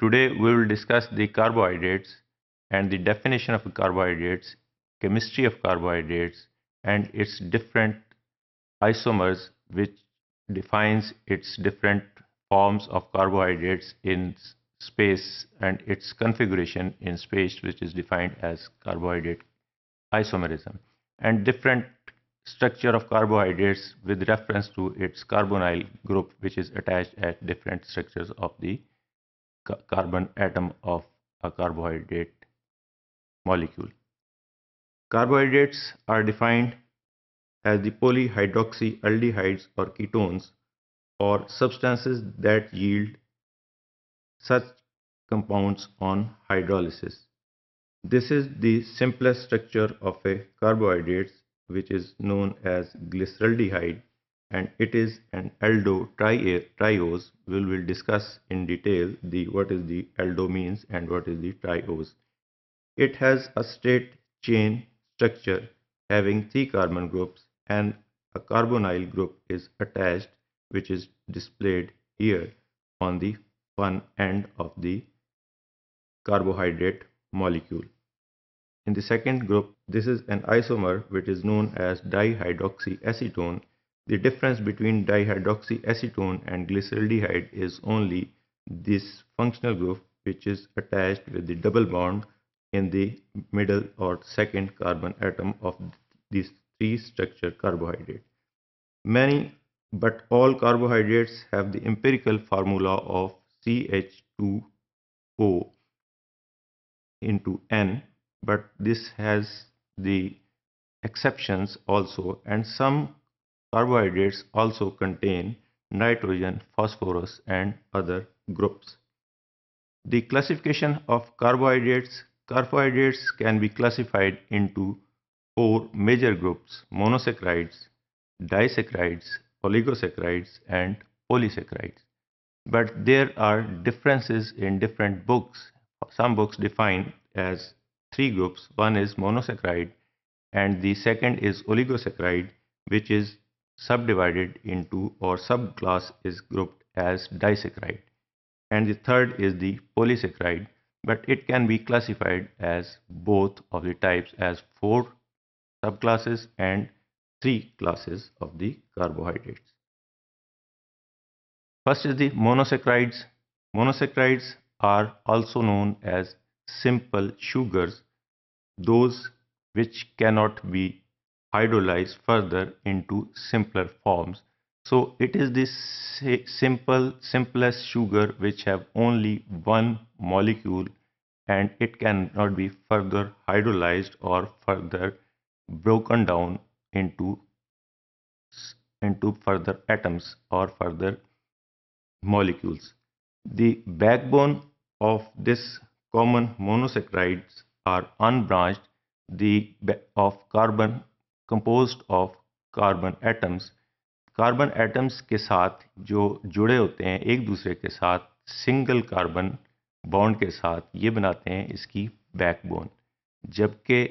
Today we will discuss the carbohydrates and the definition of carbohydrates, chemistry of carbohydrates and its different isomers which defines its different forms of carbohydrates in space and its configuration in space which is defined as carbohydrate isomerism. And different structure of carbohydrates with reference to its carbonyl group which is attached at different structures of the carbon atom of a carbohydrate molecule. Carbohydrates are defined as the polyhydroxyaldehydes or ketones or substances that yield such compounds on hydrolysis. This is the simplest structure of a carbohydrate which is known as glyceraldehyde and it is an aldo triose. We will discuss in detail the what is the aldo means and what is the triose. It has a straight chain structure having three carbon groups and a carbonyl group is attached which is displayed here on the one end of the carbohydrate molecule. In the second group, this is an isomer which is known as dihydroxyacetone. The difference between dihydroxyacetone and glyceraldehyde is only this functional group which is attached with the double bond in the middle or second carbon atom of this three structure carbohydrate. Many but all carbohydrates have the empirical formula of CH2O into N but this has the exceptions also and some carbohydrates also contain nitrogen, phosphorus and other groups. The classification of carbohydrates Carbohydrates can be classified into four major groups monosaccharides, disaccharides, oligosaccharides and polysaccharides. But there are differences in different books. Some books define as three groups. One is monosaccharide and the second is oligosaccharide which is subdivided into or subclass is grouped as disaccharide. And the third is the polysaccharide but it can be classified as both of the types as four subclasses and three classes of the carbohydrates. First is the monosaccharides. Monosaccharides are also known as simple sugars, those which cannot be hydrolyzed further into simpler forms. So it is this simple, simplest sugar which have only one molecule and it cannot be further hydrolyzed or further broken down into into further atoms or further molecules. The backbone of this common monosaccharides are unbranched the of carbon composed of carbon atoms. Carbon atoms के साथ जो जुड़े होते हैं एक दूसरे के साथ सिंगल कार्बन बॉन्ड के साथ ये बनाते हैं इसकी बैकबोन जबकि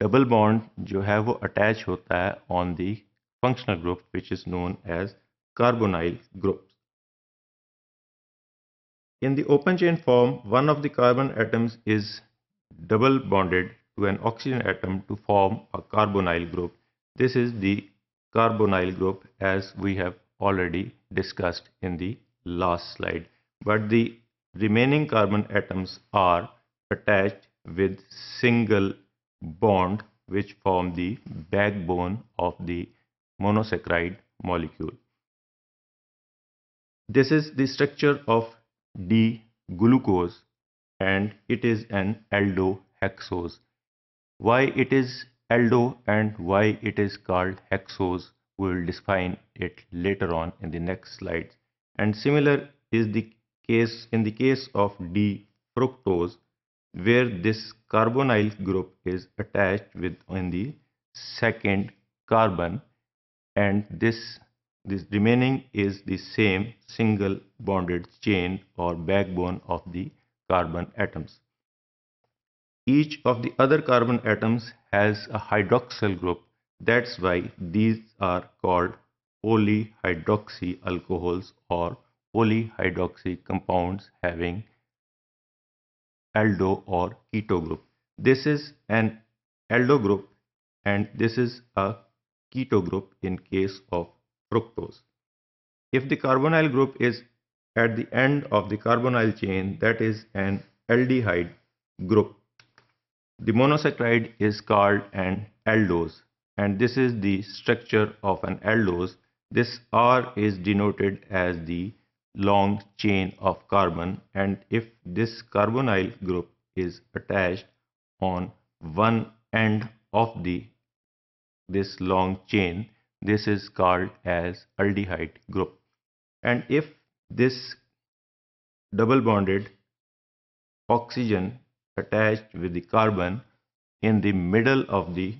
डबल बॉन्ड जो है वो अटैच होता है on the functional group which is known as carbonyl group In the open chain form, one of the carbon atoms is double bonded to an oxygen atom to form a carbonyl group. This is the carbonyl group as we have already discussed in the last slide. But the remaining carbon atoms are attached with single bond which form the backbone of the monosaccharide molecule. This is the structure of D-glucose and it is an aldohexose. Why it is aldo and why it is called hexose we will define it later on in the next slides. And similar is the case in the case of D-fructose where this carbonyl group is attached with in the second carbon and this this remaining is the same single bonded chain or backbone of the carbon atoms. Each of the other carbon atoms has a hydroxyl group. That's why these are called polyhydroxy alcohols or polyhydroxy compounds having aldo or keto group. This is an aldo group and this is a keto group in case of fructose. If the carbonyl group is at the end of the carbonyl chain that is an aldehyde group. The monosaccharide is called an aldose and this is the structure of an aldose. This R is denoted as the long chain of carbon and if this carbonyl group is attached on one end of the this long chain this is called as aldehyde group and if this double bonded oxygen attached with the carbon in the middle of the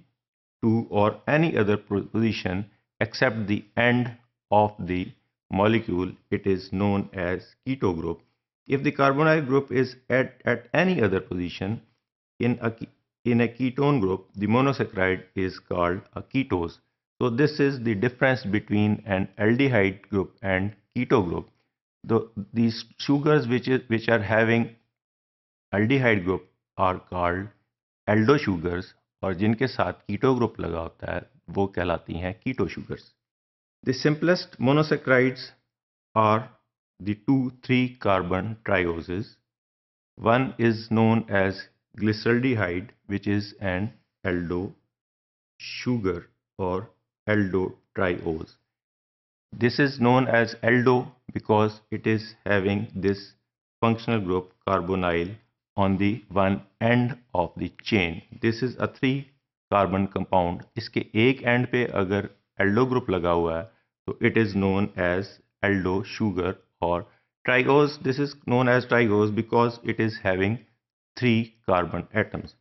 two or any other position except the end of the molecule. It is known as keto group. If the carbonyl group is at, at any other position in a in a ketone group the monosaccharide is called a ketose. So this is the difference between an aldehyde group and keto group. The, these sugars which is which are having aldehyde group are called aldo sugars और जिनके साथ keto group लगा होता है, वो कहलाती हैं keto sugars the simplest monosaccharides are the two three carbon trioses one is known as glyceraldehyde which is an aldo sugar और aldo triose this is known as aldo because it is having this functional group carbonyl on the one end of the chain. This is a three carbon compound. इसके एक end पे अगर aldo group लगा it is known as aldo sugar or triose. This is known as triose because it is having three carbon atoms.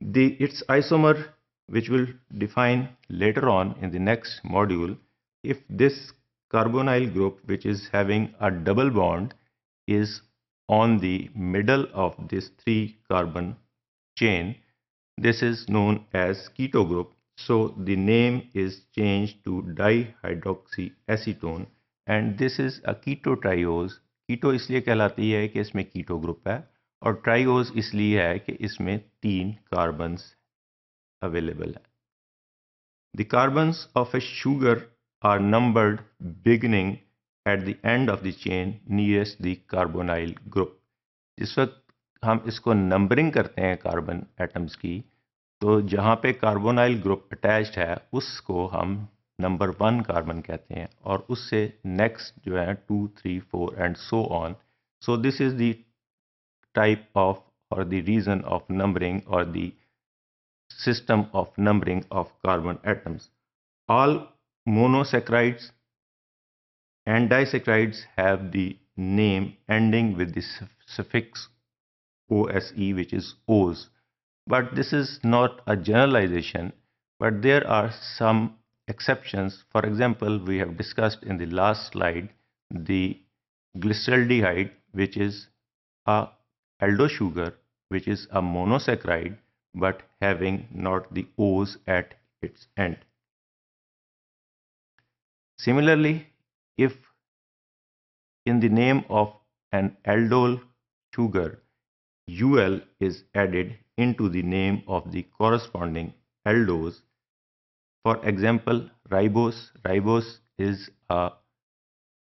Its isomer which will define later on in the next module if this carbonyl group which is having a double bond is on the middle of this three carbon chain. This is known as keto group. So the name is changed to dihydroxyacetone and this is a keto triose. Keto इसलिए कहलाती है कि इसमें keto group है और triose इसलिए है कि इसमें तीन कार्बन्स अवेलेबल है The carbons of a sugar are numbered beginning at the end of the chain nearest the carbonyl group जिस वक्त हम इसको नंबरिंग करते हैं कार्बन एटम्स की तो जहाँ पे कार्बोनाइल ग्रुप अटैच्ड है, उसको हम नंबर वन कार्बन कहते हैं और उससे नेक्स्ट जो है two three four and so on so this is the type of और द रीजन ऑफ़ नंबरिंग और the system of numbering of carbon atoms. All monosaccharides and disaccharides have the name ending with the suffix OSE which is OS. But this is not a generalization but there are some exceptions. For example, we have discussed in the last slide the glyceraldehyde which is a aldo sugar which is a monosaccharide but having not the O's at its end. Similarly, if in the name of an aldol sugar ul is added into the name of the corresponding aldose for example ribose ribose is a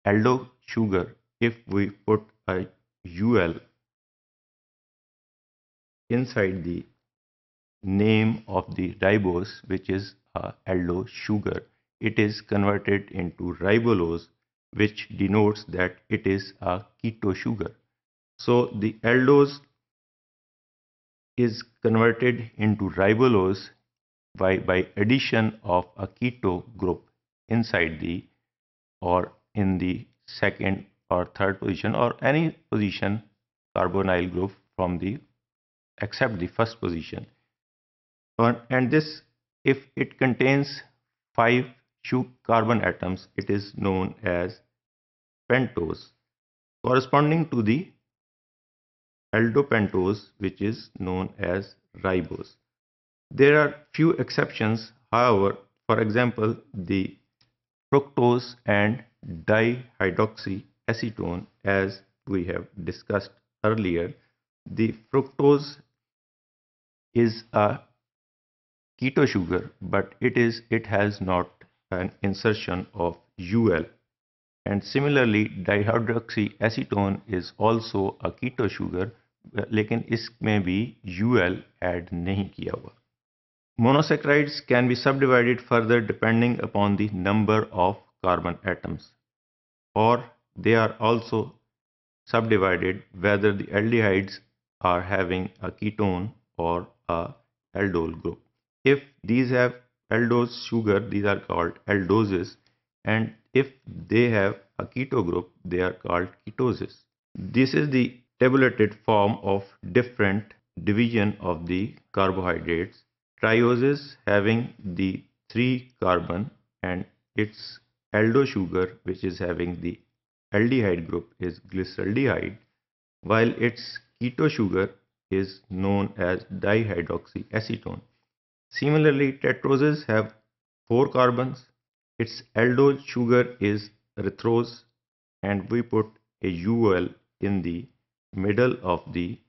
aldo sugar. If we put a ul inside the name of the ribose which is a aldo sugar it is converted into ribulose which denotes that it is a keto sugar. So the aldose is converted into ribulose by, by addition of a keto group inside the or in the second or third position or any position carbonyl group from the except the first position. And this if it contains five carbon atoms, it is known as pentose, corresponding to the aldopentose, which is known as ribose. There are few exceptions, however, for example, the fructose and dihydroxyacetone as we have discussed earlier. The fructose is a keto sugar but it is it has not an insertion of UL and similarly dihydroxyacetone is also a keto sugar लेकिन इसमें भी UL add नहीं किया हुआ Monosaccharides can be subdivided further depending upon the number of carbon atoms or they are also subdivided whether the aldehydes are having a ketone or a aldol group. If these have aldose sugar, these are called aldoses and if they have a keto group, they are called ketoses. This is the tabulated form of different division of the carbohydrates. Trioses having the 3 carbon and its aldo sugar which is having the aldehyde group is glyceraldehyde while its keto sugar is known as dihydroxyacetone. Similarly, tetroses have 4 carbons. Its aldol sugar is erythrose and we put a UL in the middle of the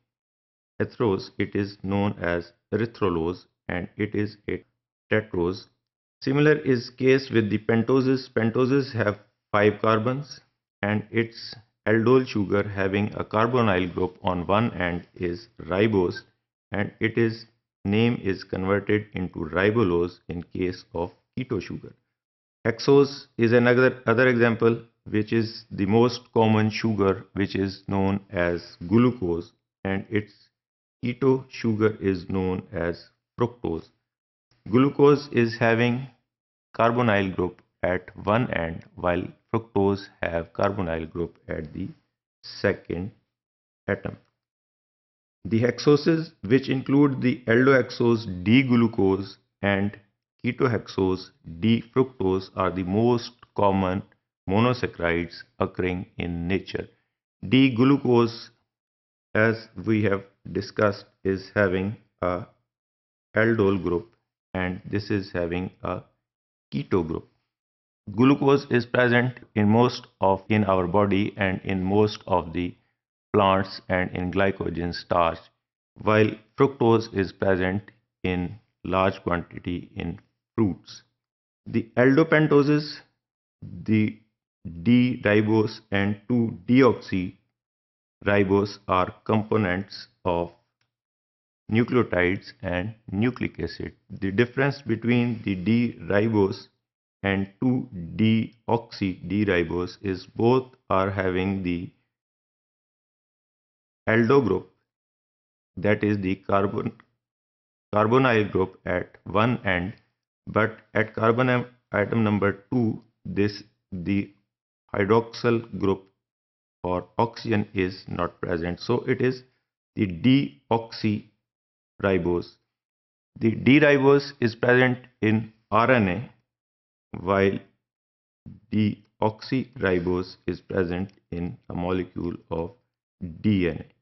erythrose. It is known as erythrulose and it is a tetrose. Similar is case with the pentoses. Pentoses have 5 carbons and its aldol sugar having a carbonyl group on one end is ribose and it is name is converted into ribulose in case of keto sugar. Hexose is another other example which is the most common sugar which is known as glucose and its keto sugar is known as fructose. Glucose is having carbonyl group at one end while fructose have carbonyl group at the second atom. The hexoses which include the aldohexose D-glucose and ketohexose D-fructose are the most common monosaccharides occurring in nature. D-glucose as we have discussed is having a aldol group and this is having a keto group. Glucose is present in most of in our body and in most of the plants and in glycogen starch while fructose is present in large quantity in fruits. The aldopentoses, the D-ribose and 2-deoxyribose are components of nucleotides and nucleic acid. The difference between the D-ribose and 2-deoxy-D-ribose is both are having the aldo group that is the carbon carbonyl group at one end but at carbon atom number 2 this the hydroxyl group or oxygen is not present. So it is the deoxyribose. The D-ribose is present in RNA while deoxyribose is present in a molecule of DNA.